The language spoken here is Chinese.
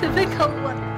准备扣我